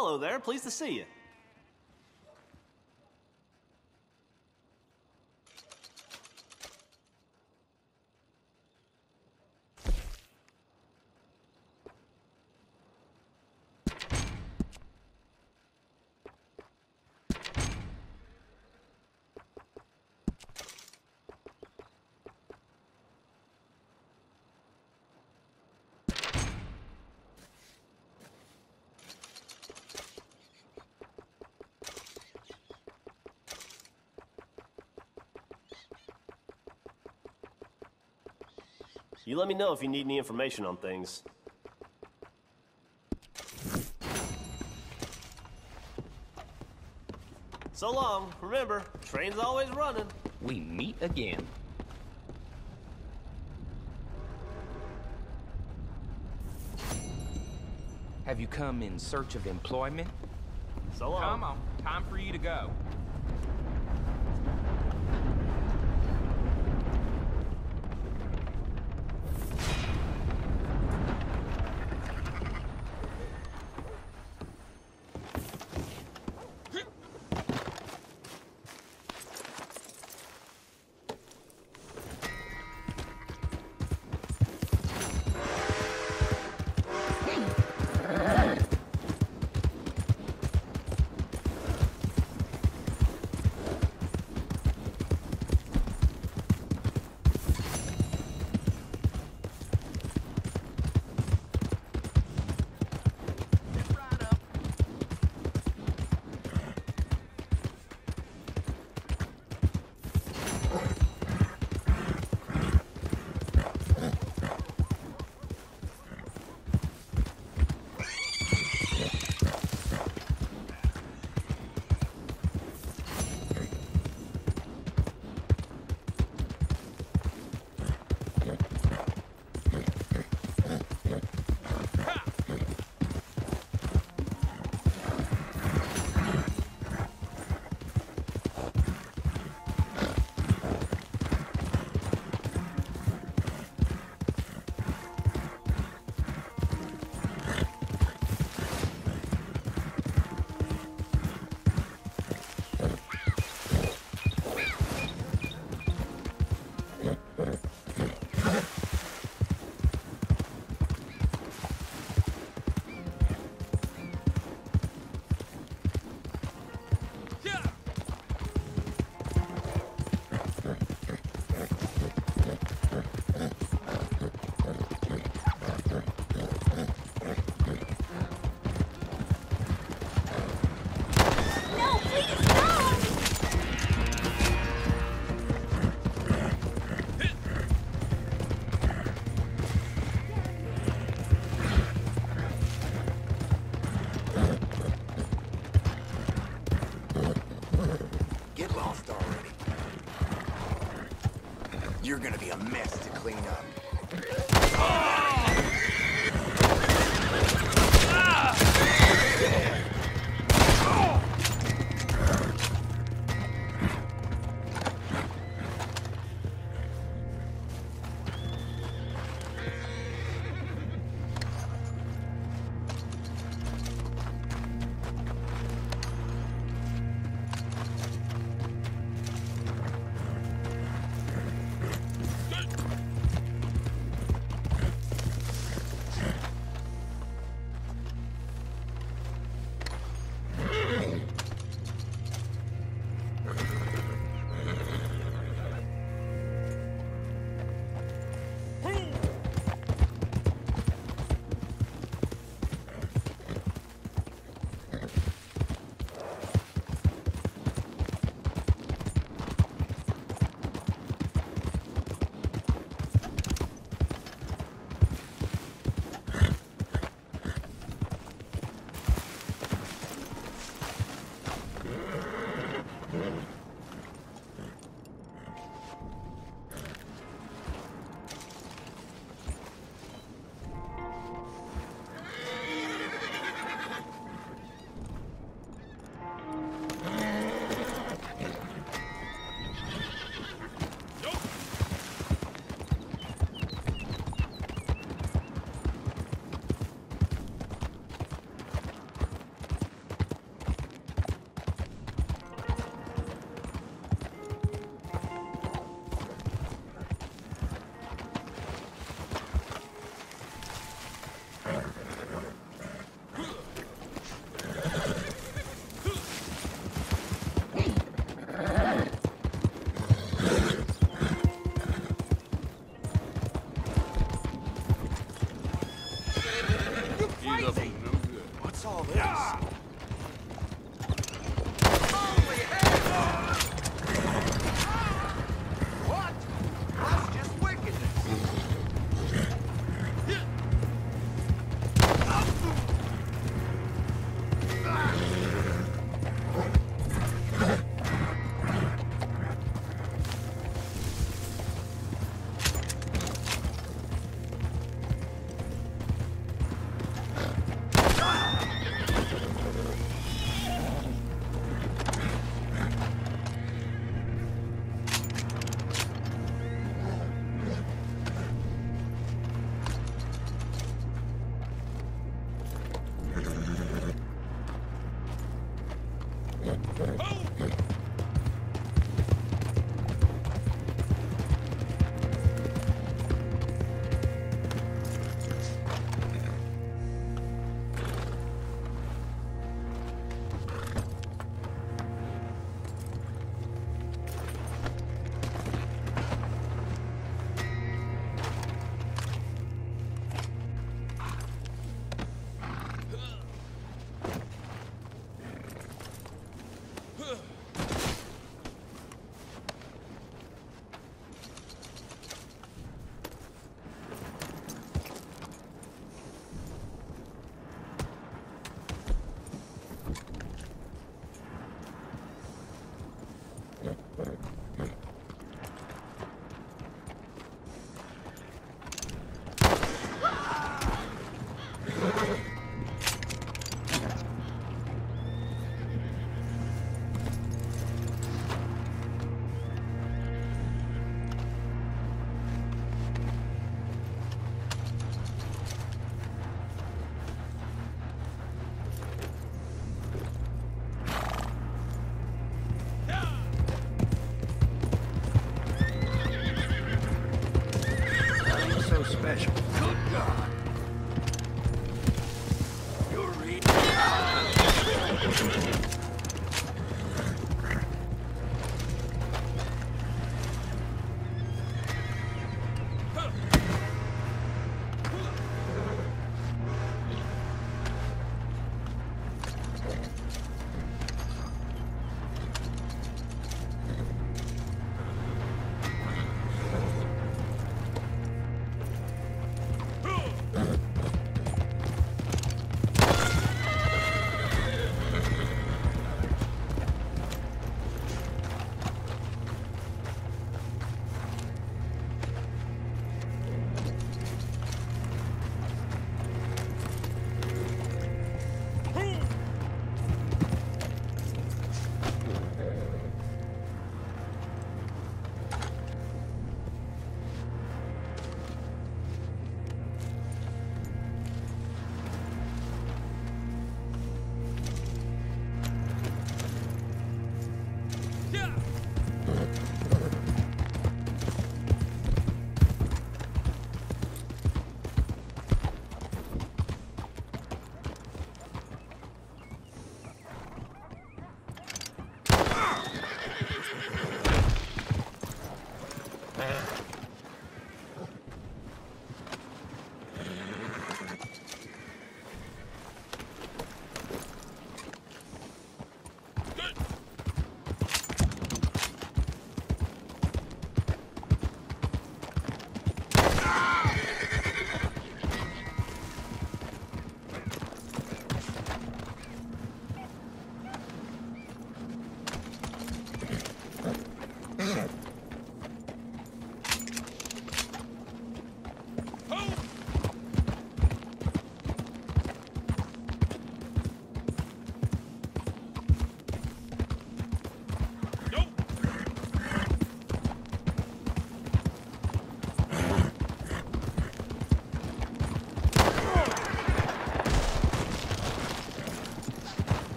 Hello there, pleased to see you. You let me know if you need any information on things. So long. Remember, train's always running. We meet again. Have you come in search of employment? So long. Come on, time for you to go. You're gonna be a mess to clean up.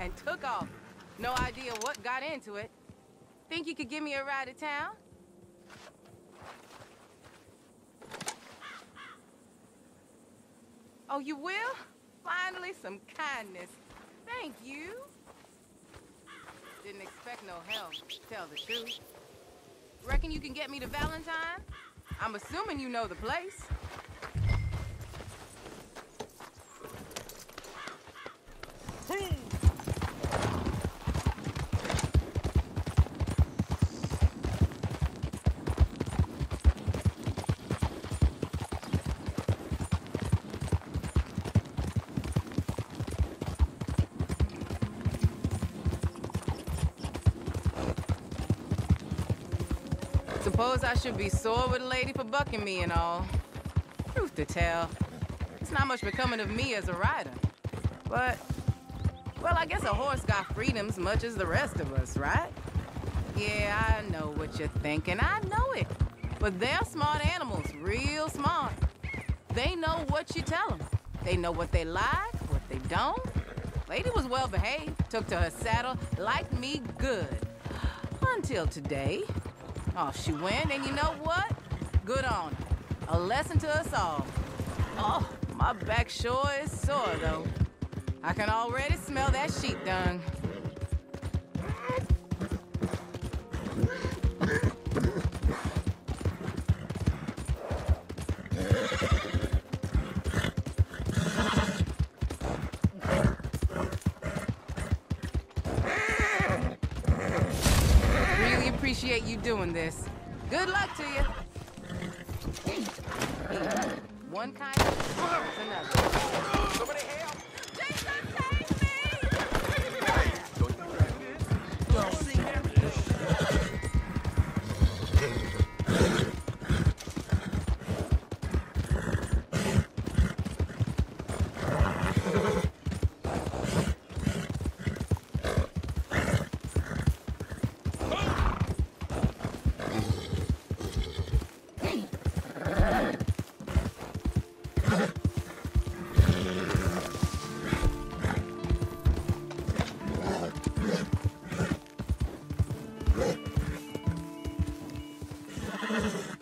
And took off. No idea what got into it. Think you could give me a ride to town? Oh, you will? Finally, some kindness. Thank you. Didn't expect no help, tell the truth. Reckon you can get me to Valentine? I'm assuming you know the place. Suppose I should be sore with a lady for bucking me and all. Truth to tell, it's not much becoming of me as a rider. But, well, I guess a horse got freedoms much as the rest of us, right? Yeah, I know what you're thinking. I know it. But they're smart animals, real smart. They know what you tell them. They know what they like, what they don't. Lady was well behaved, took to her saddle, liked me good. Until today. Oh, she went, and you know what? Good on her. A lesson to us all. Oh, my back sure is sore, though. I can already smell that sheep dung. Appreciate you doing this. Good luck to you. One kind of another. Somebody help! Jason, save me! Bad man.